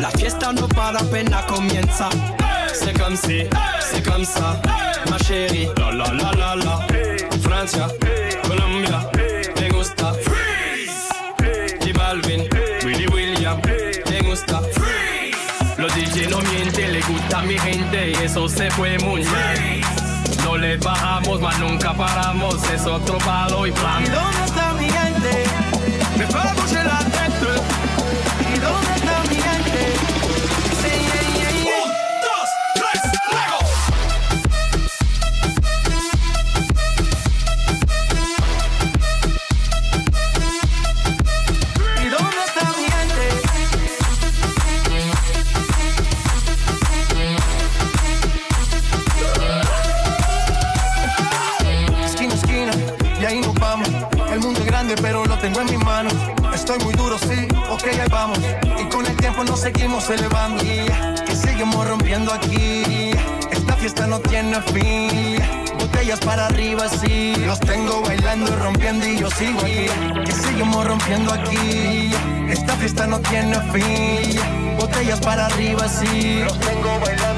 La fiesta no para apenas comienza. C'est comme si, c'est comme ça, ma chérie. La la la la la. Francia, Colombia, me gusta. Freeze. J Balvin, Willy William, me gusta. Freeze. Los DJ no mienten, le gusta a mi gente y eso se fue muy bien. No le bajamos, mas nunca paramos, es otro palo y plan. ¿Y dónde está mi gente? Pero lo tengo en mis manos. Estoy muy duro, sí, ok, ahí vamos. Y con el tiempo nos seguimos elevando. Que seguimos rompiendo aquí. Esta fiesta no tiene fin. Botellas para arriba, sí. Los tengo bailando y rompiendo y yo sigo aquí. Que seguimos rompiendo aquí. Esta fiesta no tiene fin. Botellas para arriba, sí. Los tengo bailando